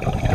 Gracias.